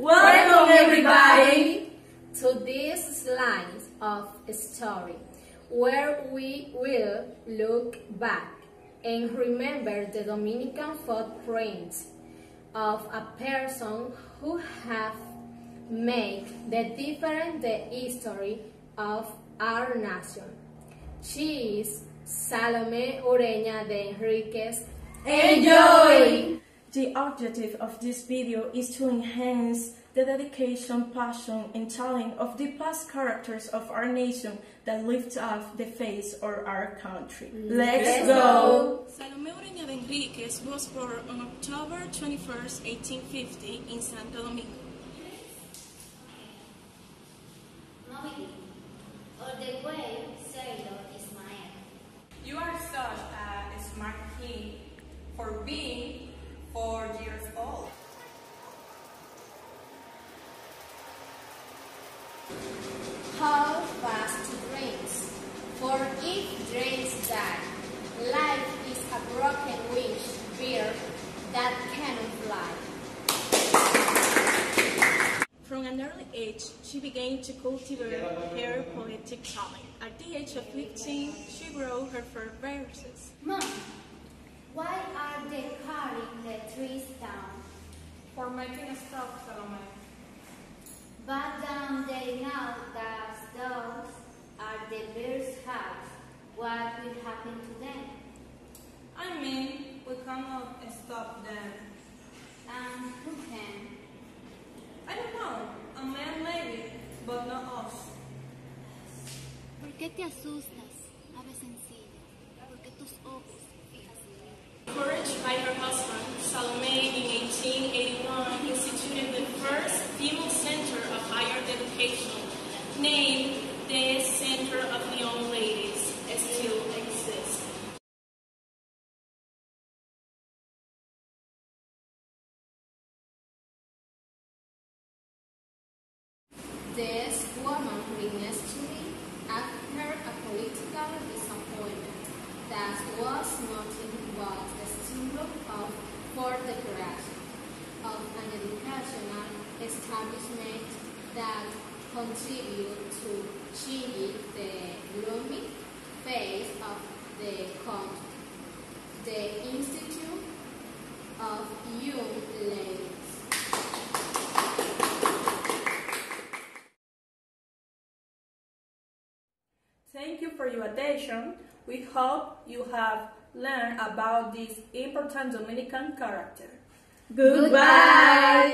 Welcome everybody to this slice of story where we will look back and remember the Dominican footprints of a person who have made the different the history of our nation. She is Salome Ureña de Henríquez. Enjoy! The objective of this video is to enhance the dedication, passion, and talent of the past characters of our nation that lift up the face of our country. Mm. Let's, Let's go. go. Salomé Ureña de Henríquez was born on October 21, 1850 in Santo Domingo. Moby or the way sailor Ismael. You are such a smart kid for being for if dreams die, life is a broken winged bird that cannot fly. From an early age, she began to cultivate her poetic talent. At the age of 15, she wrote her first verses. Mom, why are they cutting the trees down? For making stuff, Salome. But don't they know that those are the birds' house? What will happen to them? I mean, we cannot stop them. And who can? I don't know, a man maybe, but not us. ¿Por qué te asustas, ave sencilla? ¿Por qué tus ojos fijas en mí? Encouraged by her husband, Salome in 1881 instituted the first female center of higher education, named the Center of the Young me after a political disappointment that was nothing but a symbol of for the of an educational establishment that contributed to changing the gloomy face of the country. The Institute of Young Thank you for your attention. We hope you have learned about this important Dominican character. Goodbye.